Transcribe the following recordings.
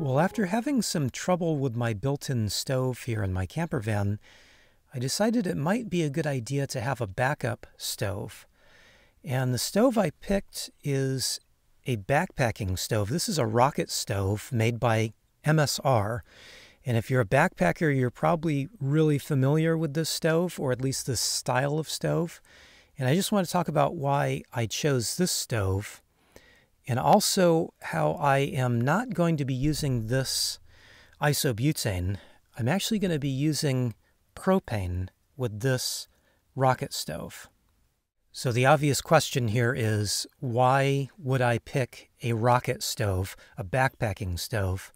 Well, after having some trouble with my built in stove here in my camper van, I decided it might be a good idea to have a backup stove. And the stove I picked is a backpacking stove. This is a rocket stove made by MSR. And if you're a backpacker, you're probably really familiar with this stove, or at least this style of stove. And I just want to talk about why I chose this stove and also how I am not going to be using this isobutane. I'm actually going to be using propane with this rocket stove. So the obvious question here is why would I pick a rocket stove, a backpacking stove,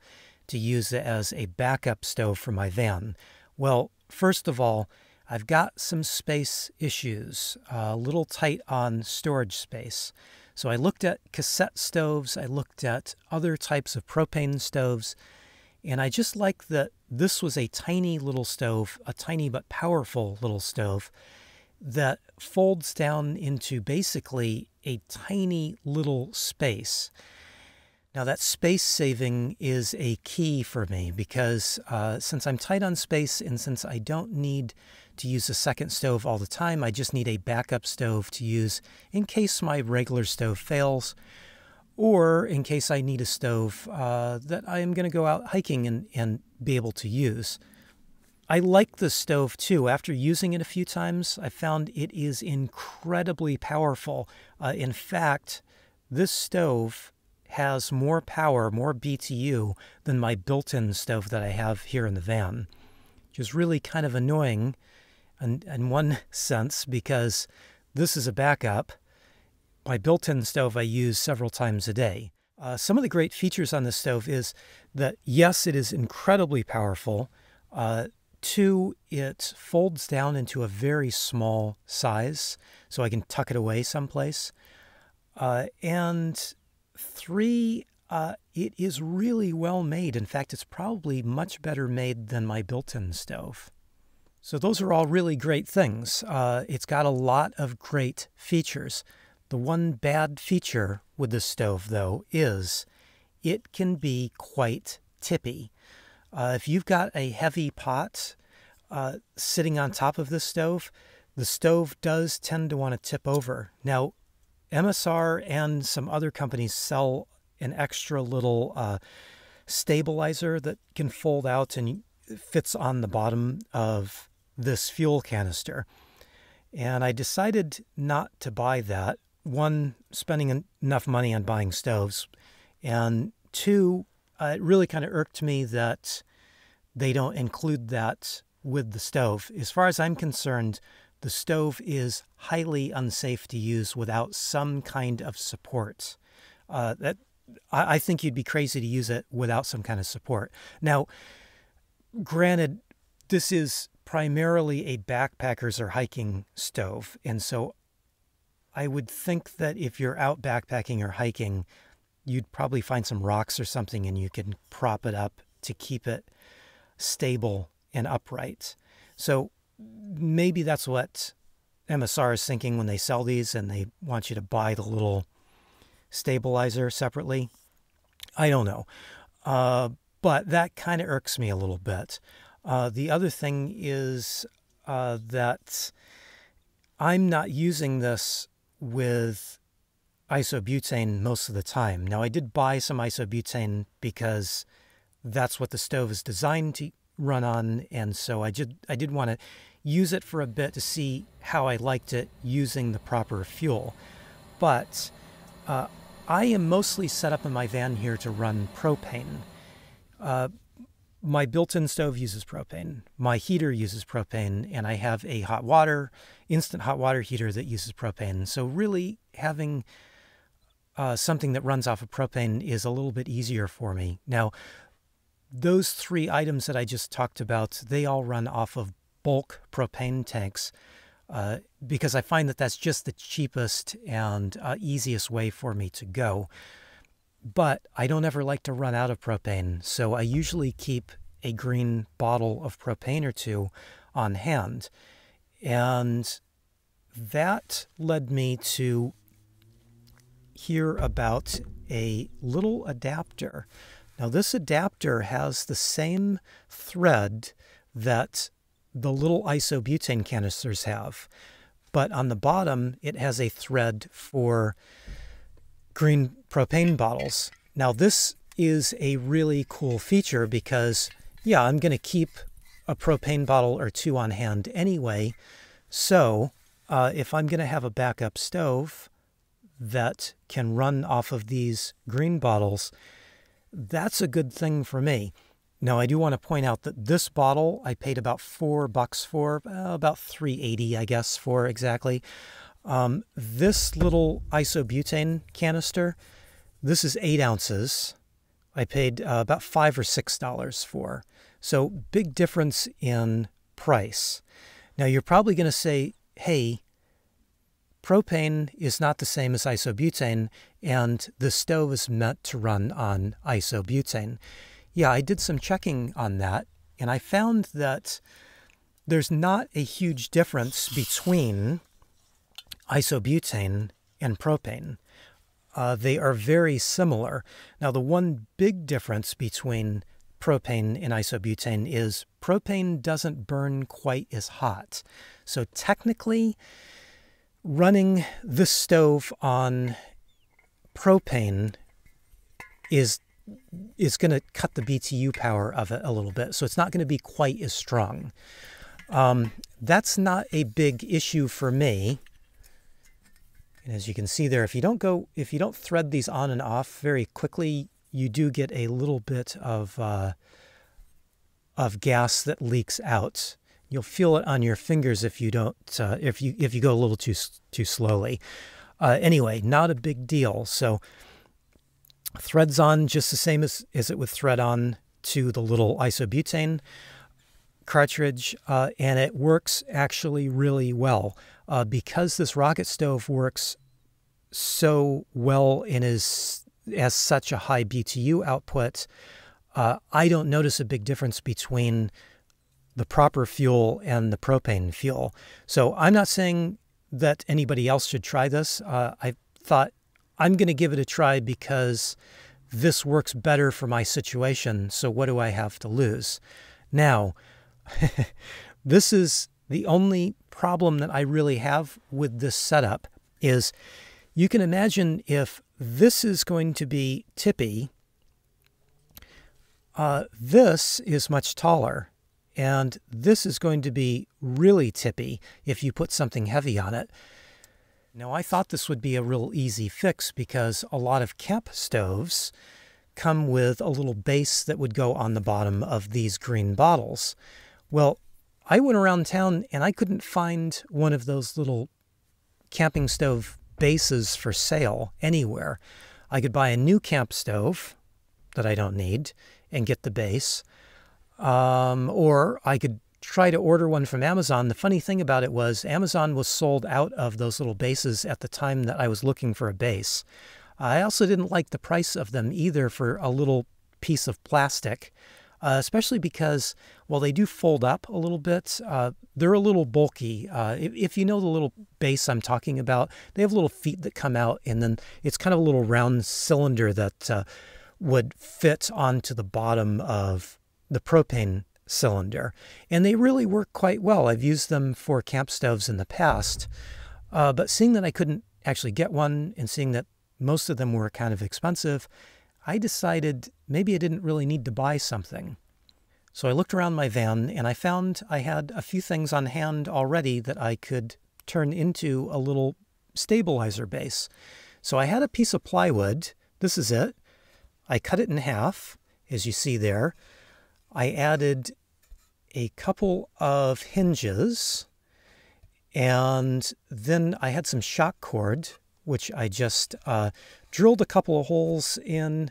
to use as a backup stove for my van? Well, first of all, I've got some space issues, a little tight on storage space. So I looked at cassette stoves, I looked at other types of propane stoves, and I just like that this was a tiny little stove, a tiny but powerful little stove that folds down into basically a tiny little space. Now, that space saving is a key for me because uh, since I'm tight on space and since I don't need to use a second stove all the time. I just need a backup stove to use in case my regular stove fails or in case I need a stove uh, that I am going to go out hiking and, and be able to use. I like the stove too. After using it a few times, I found it is incredibly powerful. Uh, in fact, this stove has more power, more BTU than my built in stove that I have here in the van, which is really kind of annoying in, in one sense because this is a backup. My built-in stove I use several times a day. Uh, some of the great features on this stove is that yes, it is incredibly powerful. Uh, two, it folds down into a very small size, so I can tuck it away someplace. Uh, and three, uh, it is really well made. In fact, it's probably much better made than my built in stove. So those are all really great things. Uh, it's got a lot of great features. The one bad feature with the stove, though, is it can be quite tippy. Uh, if you've got a heavy pot uh, sitting on top of the stove, the stove does tend to want to tip over. Now, MSR and some other companies sell an extra little uh, stabilizer that can fold out and fits on the bottom of this fuel canister. And I decided not to buy that. One, spending enough money on buying stoves. And two, uh, it really kind of irked me that they don't include that with the stove. As far as I'm concerned, the stove is highly unsafe to use without some kind of support. Uh, that I, I think you'd be crazy to use it without some kind of support. Now, granted, this is primarily a backpackers or hiking stove. And so I would think that if you're out backpacking or hiking, you'd probably find some rocks or something and you can prop it up to keep it stable and upright. So maybe that's what MSR is thinking when they sell these and they want you to buy the little stabilizer separately. I don't know. Uh, but that kind of irks me a little bit. Uh, the other thing is uh, that I'm not using this with isobutane most of the time. Now, I did buy some isobutane because that's what the stove is designed to run on, and so I did I did want to use it for a bit to see how I liked it using the proper fuel. But uh, I am mostly set up in my van here to run propane. Uh, my built-in stove uses propane. My heater uses propane, and I have a hot water, instant hot water heater that uses propane. So really, having uh, something that runs off of propane is a little bit easier for me. Now, those three items that I just talked about, they all run off of bulk propane tanks uh, because I find that that's just the cheapest and uh, easiest way for me to go but I don't ever like to run out of propane, so I usually keep a green bottle of propane or two on hand. And that led me to hear about a little adapter Now this adapter has the same thread that the little isobutane canisters have, but on the bottom it has a thread for green propane bottles. Now this is a really cool feature because, yeah, I'm going to keep a propane bottle or two on hand anyway. So uh, if I'm going to have a backup stove that can run off of these green bottles, that's a good thing for me. Now, I do want to point out that this bottle I paid about four bucks for, uh, about 380, I guess, for exactly. Um, this little isobutane canister, this is eight ounces. I paid uh, about five or six dollars for. So big difference in price. Now you're probably going to say, hey, propane is not the same as isobutane, and the stove is meant to run on isobutane. Yeah, I did some checking on that, and I found that there's not a huge difference between isobutane and propane. Uh, they are very similar. Now, the one big difference between propane and isobutane is propane doesn't burn quite as hot. So, technically, running this stove on propane is is going to cut the BTU power of it a little bit. So it's not going to be quite as strong. Um, that's not a big issue for me. And as you can see there, if you don't go, if you don't thread these on and off very quickly, you do get a little bit of uh, of gas that leaks out. You'll feel it on your fingers if you don't, uh, if you if you go a little too too slowly. Uh, anyway, not a big deal. So threads on just the same as, as it with thread on to the little isobutane cartridge, uh, and it works actually really well. Uh, because this rocket stove works so well and is as such a high BTU output, uh, I don't notice a big difference between the proper fuel and the propane fuel. So I'm not saying that anybody else should try this. Uh, I thought I'm going to give it a try because this works better for my situation. So what do I have to lose? Now, this is the only problem that I really have with this setup is you can imagine if this is going to be tippy, uh, this is much taller and this is going to be really tippy if you put something heavy on it. Now, I thought this would be a real easy fix because a lot of camp stoves come with a little base that would go on the bottom of these green bottles. Well, I went around town and I couldn't find one of those little camping stove bases for sale anywhere. I could buy a new camp stove that I don't need and get the base. Um, or I could try to order one from Amazon. The funny thing about it was Amazon was sold out of those little bases at the time that I was looking for a base. I also didn't like the price of them either for a little piece of plastic, uh, especially because while they do fold up a little bit, uh, they're a little bulky. Uh, if, if, you know the little base I'm talking about, they have little feet that come out, and then it's kind of a little round cylinder that uh, would fit onto the bottom of the propane cylinder. And they really work quite well. I've used them for camp stoves in the past. Uh, but seeing that I couldn't actually get one and seeing that most of them were kind of expensive, I decided maybe I didn't really need to buy something. So I looked around my van and I found I had a few things on hand already that I could turn into a little stabilizer base. So I had a piece of plywood. This is it. I cut it in half, as you see there. I added a couple of hinges and then I had some shock cord, which I just uh, drilled a couple of holes in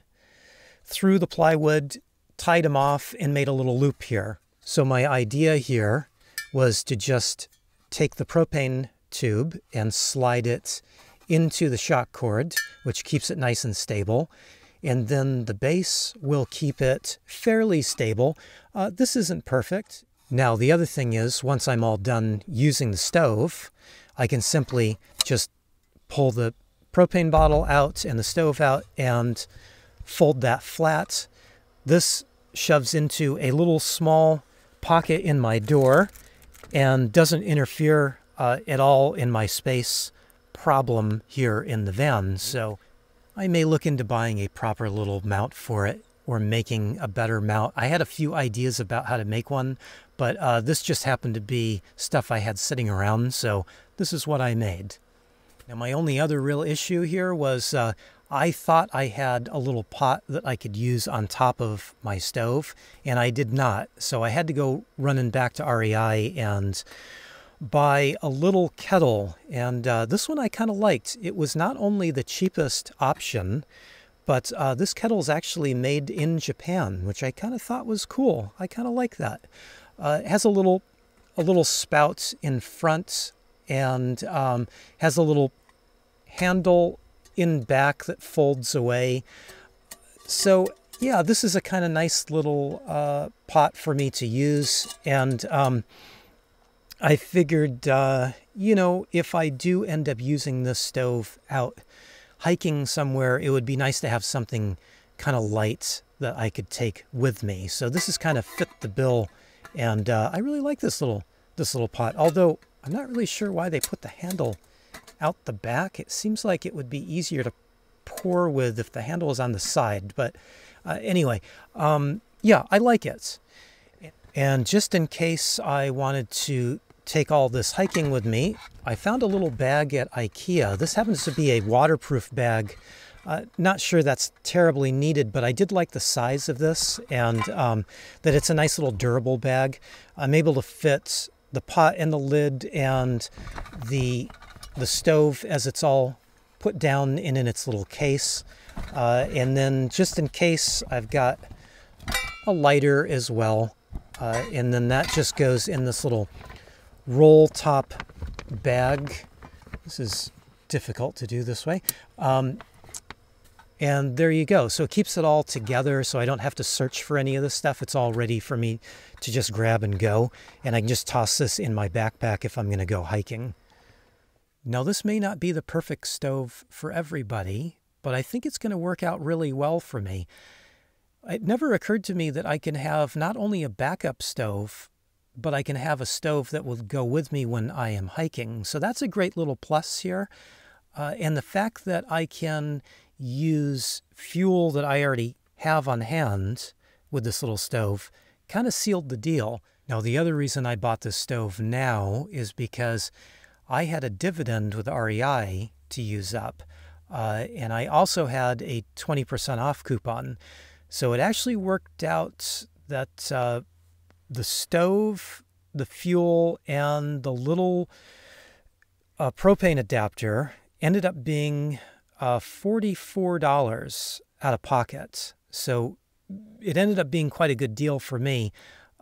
through the plywood, tied them off, and made a little loop here. So my idea here was to just take the propane tube and slide it into the shock cord, which keeps it nice and stable and then the base will keep it fairly stable. Uh, this isn't perfect. Now, the other thing is, once I'm all done using the stove, I can simply just pull the propane bottle out and the stove out and fold that flat. This shoves into a little small pocket in my door and doesn't interfere uh, at all in my space problem here in the van. So I may look into buying a proper little mount for it or making a better mount. I had a few ideas about how to make one, but uh, this just happened to be stuff I had sitting around, so this is what I made. Now, my only other real issue here was uh, I thought I had a little pot that I could use on top of my stove, and I did not. So I had to go running back to REI and buy a little kettle. And uh, this one I kind of liked. It was not only the cheapest option, but uh, this kettle is actually made in Japan, which I kind of thought was cool. I kind of like that. Uh, it has a little, a little spout in front, and um, has a little handle in back that folds away. So yeah, this is a kind of nice little uh, pot for me to use. And um, I figured, uh, you know, if I do end up using this stove out hiking somewhere, it would be nice to have something kind of light that I could take with me. So this is kind of fit the bill. And uh, I really like this little this little pot. Although I'm not really sure why they put the handle out the back. It seems like it would be easier to pour with if the handle is on the side. But uh, anyway, um, yeah, I like it. And just in case I wanted to take all this hiking with me, I found a little bag at IKEA. This happens to be a waterproof bag. Uh, not sure that's terribly needed, but I did like the size of this and um, that it's a nice little durable bag. I'm able to fit the pot and the lid and the the stove as it's all put down in, in its little case. Uh, and then just in case, I've got a lighter as well. Uh, and then that just goes in this little roll top bag. This is difficult to do this way. Um, and there you go. So it keeps it all together so I don't have to search for any of this stuff. It's all ready for me to just grab and go. And I can just toss this in my backpack if I'm going to go hiking. Now, this may not be the perfect stove for everybody, but I think it's going to work out really well for me. It never occurred to me that I can have not only a backup stove, but I can have a stove that will go with me when I am hiking. So that's a great little plus here. Uh, and the fact that I can use fuel that I already have on hand with this little stove kind of sealed the deal. Now, the other reason I bought this stove now is because I had a dividend with REI to use up. Uh, and I also had a 20% off coupon. So it actually worked out that uh, the stove, the fuel, and the little uh, propane adapter ended up being uh, $44 out of pocket. So it ended up being quite a good deal for me.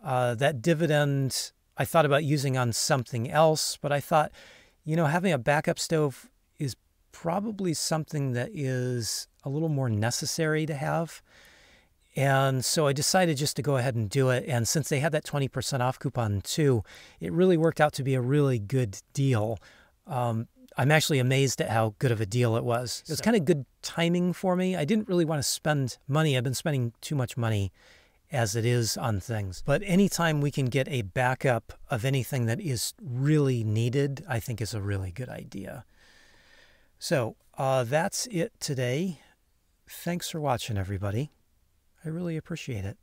Uh, that dividend I thought about using on something else, but I thought, you know, having a backup stove is probably something that is a little more necessary to have. And so I decided just to go ahead and do it. And since they had that 20% off coupon too, it really worked out to be a really good deal. Um, I'm actually amazed at how good of a deal it was. It was kind of good timing for me. I didn't really want to spend money. I've been spending too much money as it is on things. But anytime we can get a backup of anything that is really needed, I think is a really good idea. So uh, that's it today. Thanks for watching, everybody. I really appreciate it.